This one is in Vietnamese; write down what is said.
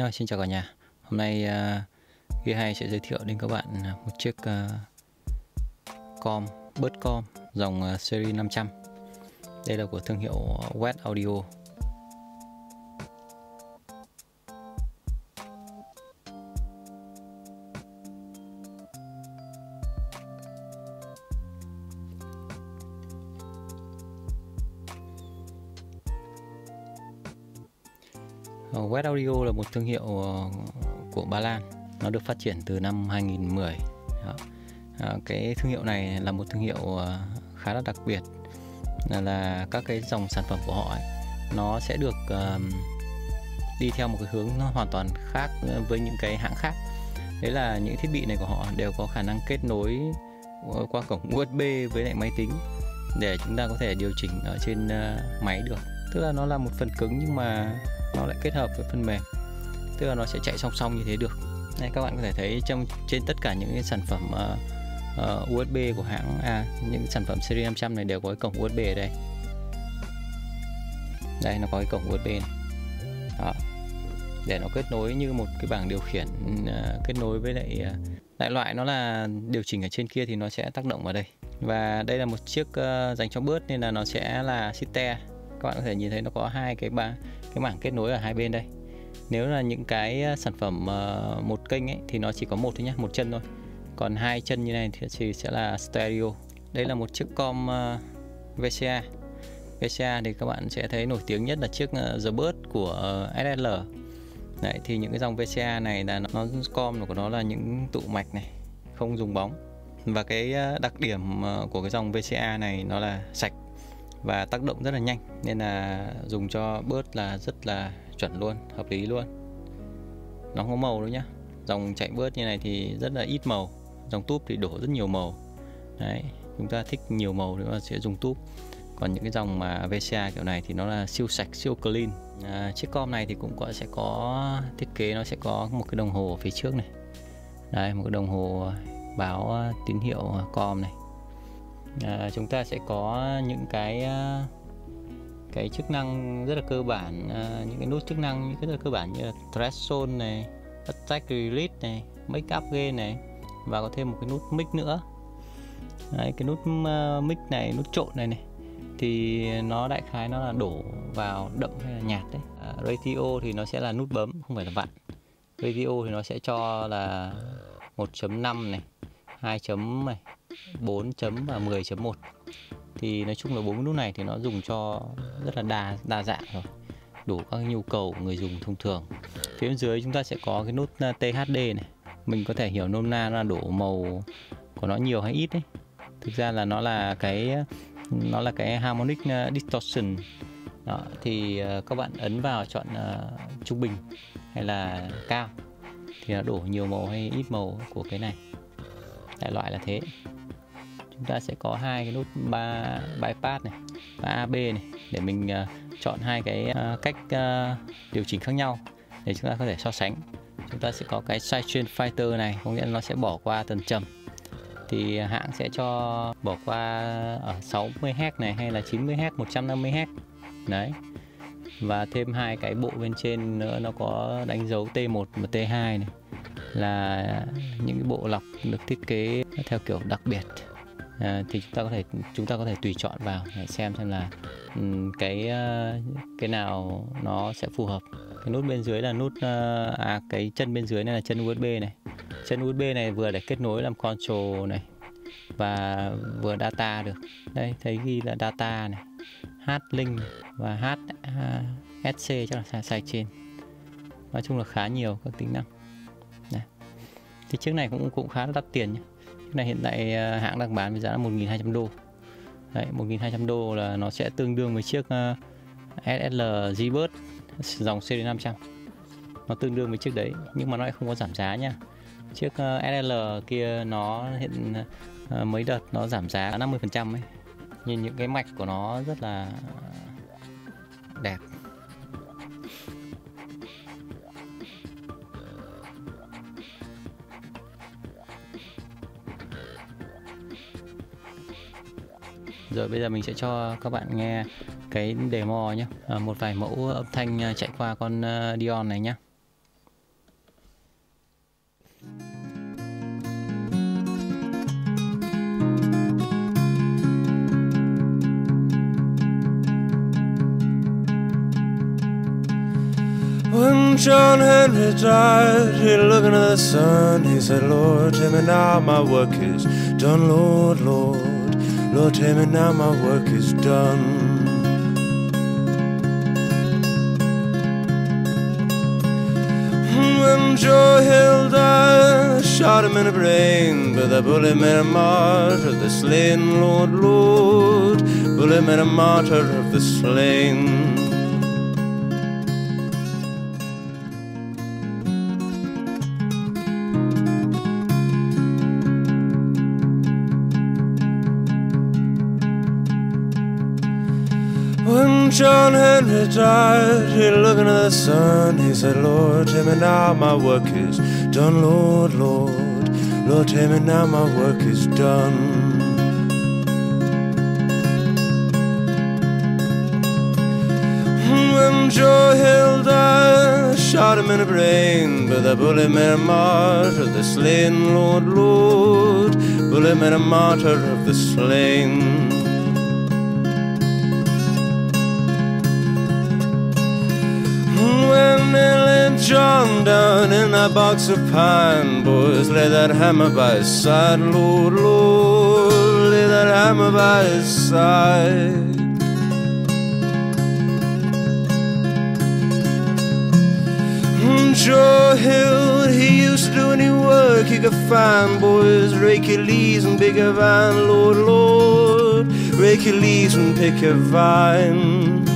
Rồi, xin chào cả nhà. Hôm nay ờ, uh, Ghi hay sẽ giới thiệu đến các bạn ờ, một chiếc uh, com bớt com dòng uh, series 500. Đây là của thương hiệu Wet Audio. Ờ, Wet Audio là một thương hiệu ờ, của Ba Lan. Nó được phát triển từ năm 2010 Đó. Ờ, cái thương hiệu này là một thương hiệu khá là đặc biệt. Là, các cái dòng sản phẩm của họ ấy, nó sẽ được đi theo một cái hướng nó hoàn toàn khác với những cái hãng khác. Đấy là những thiết bị này của họ đều có khả năng kết nối qua cổng USB với lại máy tính để chúng ta có thể điều chỉnh ở trên uh, máy được tức là nó là một phần cứng nhưng mà nó lại kết hợp với phần mềm. Tức là nó sẽ chạy song song như thế được. Đây các bạn có thể thấy trong trên tất cả những cái sản phẩm ờ, ờ, uh, uh, USB của hãng à, những sản phẩm series 500 này đều có cái cổng USB ở đây. Đây nó có cái cổng USB này. Đó. Để nó kết nối như một cái bảng điều khiển uh, kết nối với lại uh, đại loại nó là điều chỉnh ở trên kia thì nó sẽ tác động vào đây. Và đây là một chiếc uh, dành cho bớt nên là nó sẽ là sitte các bạn có thể nhìn thấy nó có hai cái ba cái mảng kết nối ở hai bên đây. Nếu là những cái ờ, sản phẩm ờ, một kênh ấy thì nó chỉ có một thôi nhé một chân thôi. Còn hai chân như này thì sẽ là stereo. Đây là một chiếc com ờ, VCA VCA thì các bạn sẽ thấy nổi tiếng nhất là chiếc The Bird của SL Đấy, thì những cái dòng VCA này là nó com của nó là những tụ mạch này không dùng bóng. Và cái đặc điểm của cái dòng VCA này nó là sạch và tác động rất là nhanh nên là dùng cho bớt là rất là chuẩn luôn hợp lý luôn. Nó không có màu đâu nhá. Dòng chạy bớt như này thì rất là ít màu dòng túp thì đổ rất nhiều màu. Đấy chúng ta thích nhiều màu thì sẽ dùng túp. Còn những cái dòng mà VCA kiểu này thì nó là siêu sạch siêu clean. À, chiếc com này thì cũng có sẽ có thiết kế nó sẽ có một cái đồng hồ ở phía trước này. Đây một cái đồng hồ báo tín hiệu com này à, chúng ta sẽ có những cái ờ, cái chức năng rất là cơ bản à, những cái nút chức năng rất là cơ bản như là threshold này attack release này make up gain này và có thêm một cái nút mic nữa. Đấy, cái nút uh, mic này nút trộn này này thì nó đại khái nó là đổ vào đậm hay là nhạt đấy. À, ratio thì nó sẽ là nút bấm không phải là vặn. Ratio thì nó sẽ cho là 1.5 này 2 chấm này 4 chấm và 10.1 thì nói chung là bốn nút này thì nó dùng cho rất là đa đa dạng rồi. Đủ các nhu cầu của người dùng thông thường. Phía bên dưới chúng ta sẽ có cái nút uh, THD này. Mình có thể hiểu nôm na là đổ màu của nó nhiều hay ít đấy thực ra là nó là cái nó là cái harmonic uh, distortion. Đó, thì uh, các bạn ấn vào chọn uh, trung bình hay là cao thì nó đổ nhiều màu hay ít màu của cái này. Đại loại là thế chúng ta sẽ có hai cái nút ba bypass này và AB này để mình uh, chọn hai cái uh, cách uh, điều chỉnh khác nhau để chúng ta có thể so sánh. Chúng ta sẽ có cái sidechain fighter này có nghĩa là nó sẽ bỏ qua tần trầm. Thì hãng sẽ cho bỏ qua ở 60Hz này hay là 90Hz, 150Hz đấy. Và thêm hai cái bộ bên trên nữa nó có đánh dấu T1 và T2 này là những cái bộ lọc được thiết kế theo kiểu đặc biệt à, thì chúng ta có thể chúng ta có thể tùy chọn vào để xem xem là um, cái ờ, cái nào nó sẽ phù hợp. Cái nút bên dưới là nút uh, à cái chân bên dưới này là chân USB này. Chân USB này vừa để kết nối làm control này và vừa data được. Đây thấy ghi là data này h link và h uh, sc chắc là sai trên. Nói chung là khá nhiều các tính năng. Này. thì chiếc này cũng cũng khá là đắt tiền nhé này hiện tại à, hãng đang bán với giá là 1.200 đô. Đấy, 1.200 đô là nó sẽ tương đương với chiếc à, SSL Zbird dòng CD500. nó tương đương với chiếc đấy nhưng mà nó lại không có giảm giá nha. Chiếc à, uh, SL kia nó hiện mấy đợt nó giảm giá 50% ấy. Nhìn những cái mạch của nó rất là đẹp. Rồi bây giờ mình sẽ cho các bạn nghe cái demo nhé, à, một vài mẫu âm thanh à, chạy qua con à, Dion này nhé. When John Henry died, he looked into the sun. He said, Lord, Jimmy, now my work is done, Lord, Lord. Lord, hear me now, my work is done. Mm, when Joe Hill died, shot him in the brain, but the bullet made a martyr of the slain, Lord, Lord. Bullet made a martyr of the slain. When John Henry died, he looked into the sun. He said, Lord, hear me now, my work is done, Lord, Lord. Lord, hear me now, my work is done. When Joe Hill died, shot him in the brain, but the bullet made a martyr of the slain, Lord, Lord. Bullet made a martyr of the slain. Laid John down in that box of pine, boys, lay that hammer by his side, Lord, Lord, lay that hammer by his side. Hmm, Joe Hill, he used to do any work he could find, boys, rake your leaves and pick a vine, Lord, Lord, rake your leaves and pick a vine.